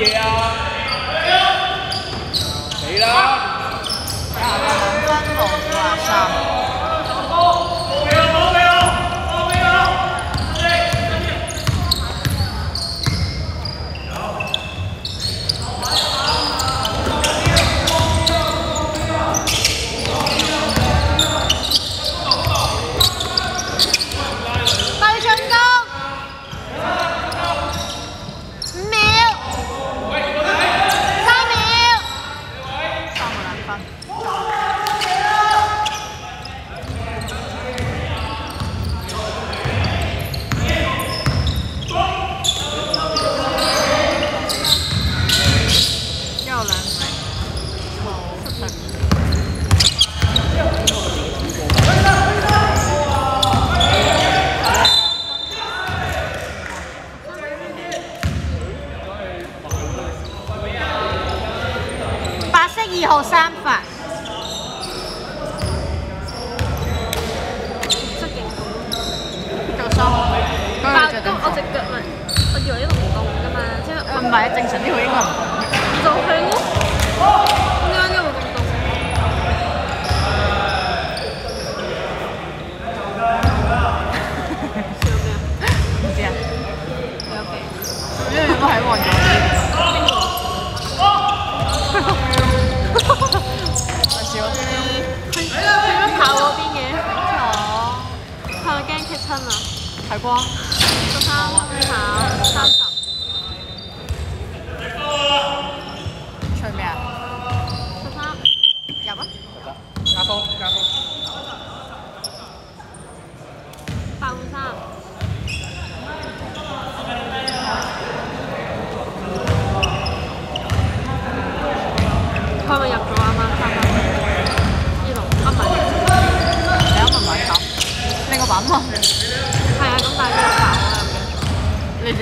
yeah.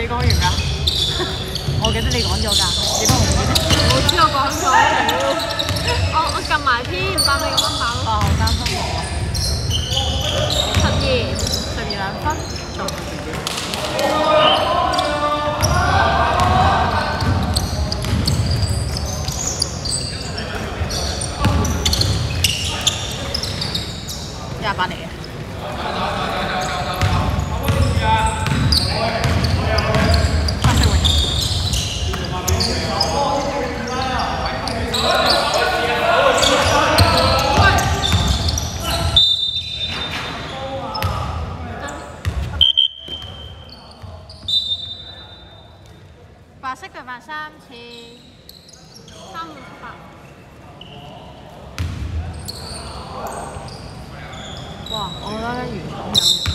講完㗎？我記得你講咗噶，你幫我唔記？我知我講咗。我我撳埋添，百零蚊百咯。哦，好擔心我。十二，十二兩分。做自。八嘅。我觉得咧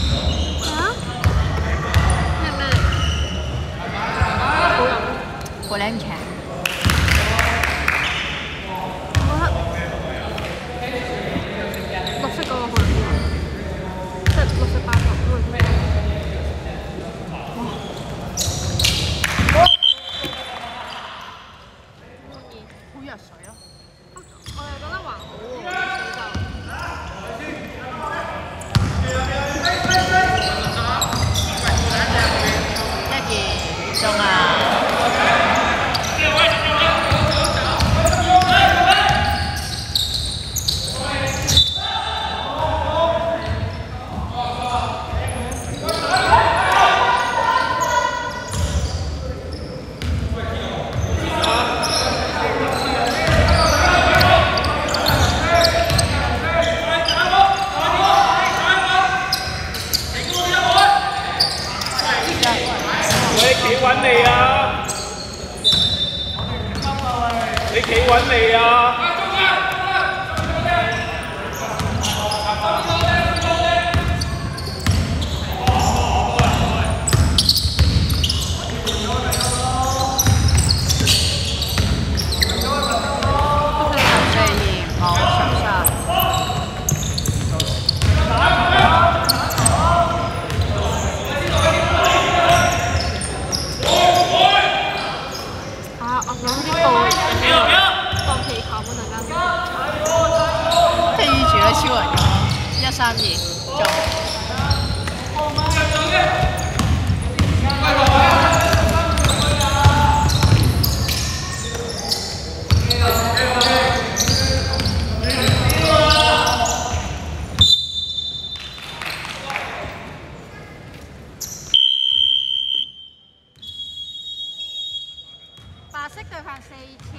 白色對犯四次，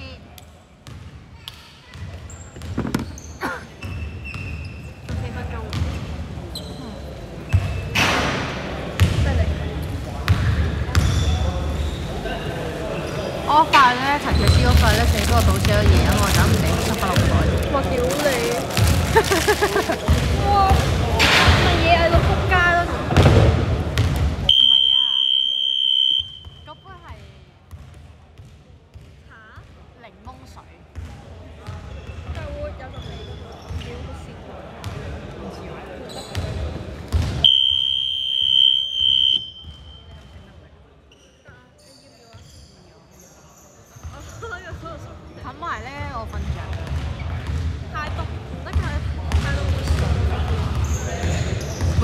十四分鐘。犀利！我塊咧，陳小詩嗰塊咧，成個倒瀉咗嘢，我等唔起，塞翻落袋。哇！屌你！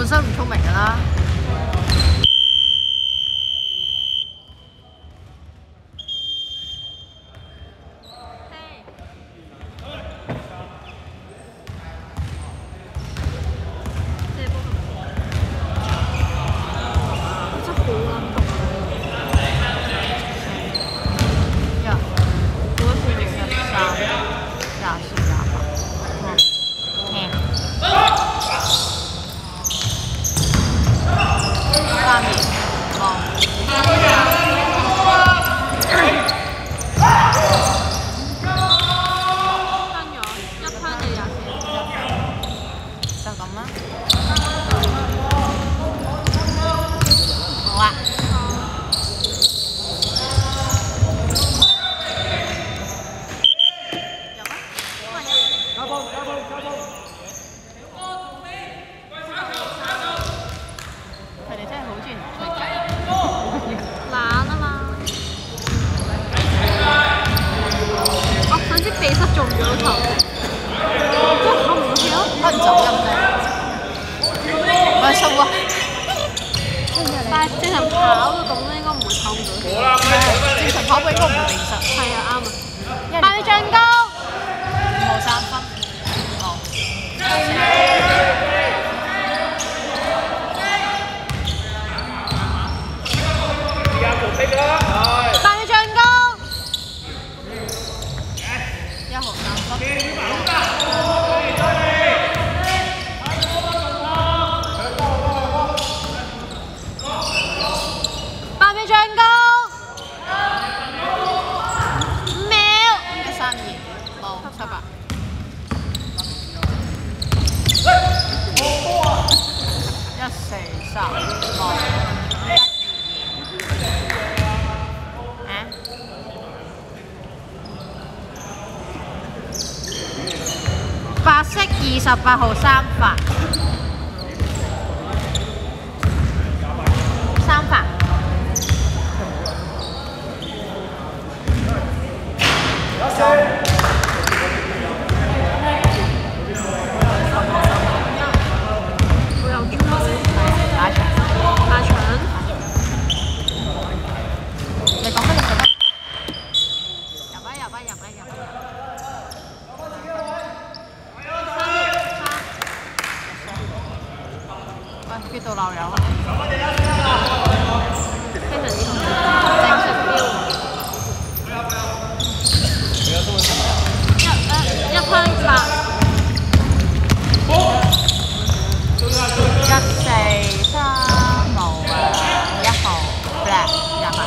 本身唔聰明㗎啦。嘿！射波咁多，真係好撚毒。一、二、三、廿四、廿八，聽。三二，望。吞咗一吞就廿四。就咁啦。好啊。入啊！加波加波加波！佢哋真係好中意吹雞。懶啊嘛！我想知鼻塞中唔中頭，都唞唔到氣咯。乜走音咧？喂，叔啊！但係正常跑都咁咧，應該唔會唞唔到氣。好啦，咁你上翻嚟。正常跑步應該唔會零失，係啊，啱啊。萬米進攻，冇三分。哦。時間無敵啦，係。爆進攻，一號三分。爆進攻，五秒，一三二，冇七八。一四三，冇一二二。白色二十八號三發，三發，我有中啊！打場。大腸你講乜嘢？入啊入啊入啊入啊！喂，邊度漏油啊？非常之好，正式標。一誒一分八，一四三冇啊，一號 black 廿八。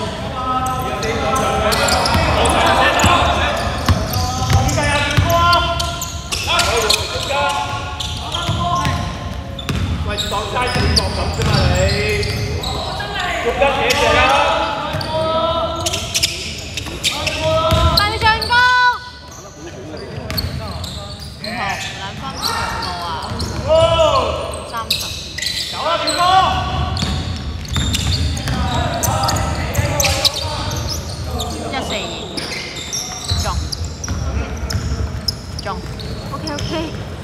喂，當街點搏咁啫嘛你？捉得嘢嘅啦。爆進攻，五號兩分冇啊，哦，三十。走啦，條哥！一四二，中，中。OK OK，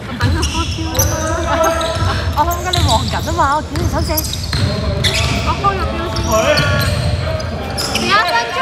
我等佢開標啦。我諗緊你和忙緊啊嘛，我見你手寫。我開咗標先。十一分鐘，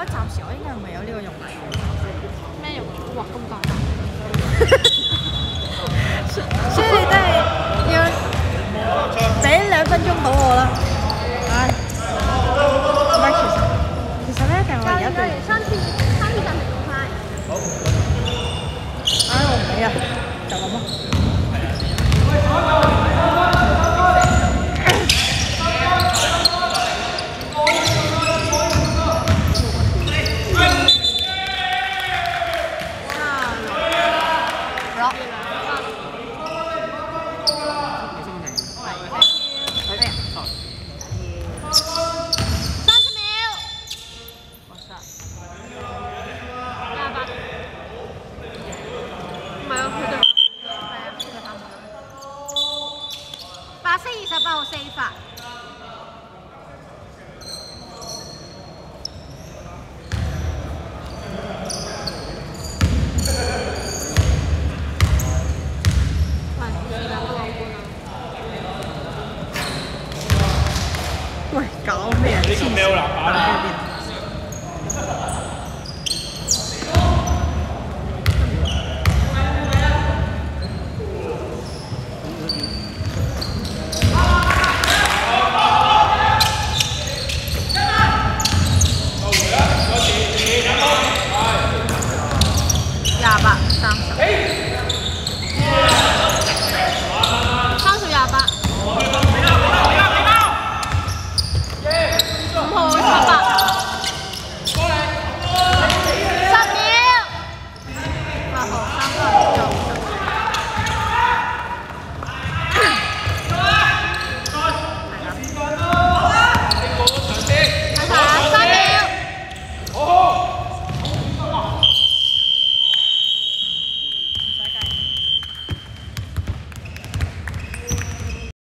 得暫時我應該未有呢個用途。咩用途？哇，咁大！所以你都係要俾兩分鐘到我啦。唉，唔係其實其實咧，其實我而家都上次上次暫停唔快。好。唉，我唔理啊，就咁咯。法。